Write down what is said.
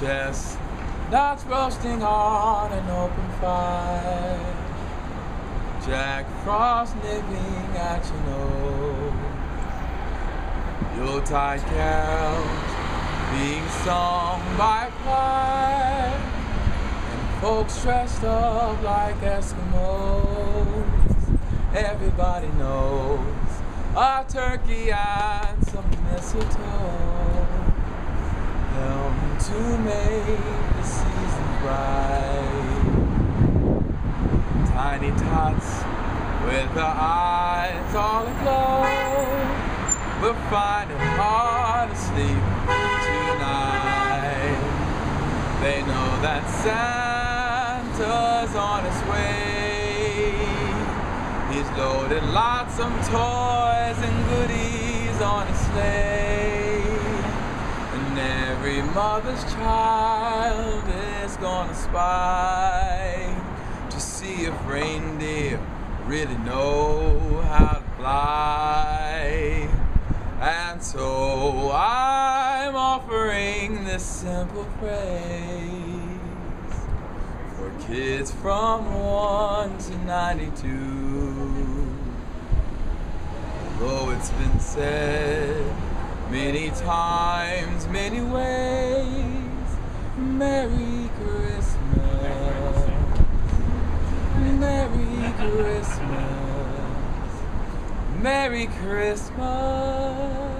Chestnuts roasting on an open fire. Jack Frost nipping at your nose. Yuletide carols being sung by choir. And folks dressed up like Eskimos. Everybody knows a turkey and some mistletoe Tiny tots with their eyes all aglow will find it hard to sleep tonight. They know that Santa's on his way. He's loaded lots of toys and goodies on his sleigh. And every mother's child is gonna spy to see if reindeer really know how to fly. And so I'm offering this simple praise for kids from 1 to 92. Though it's been said many times, many ways, Merry Christmas. Merry Christmas. Merry Christmas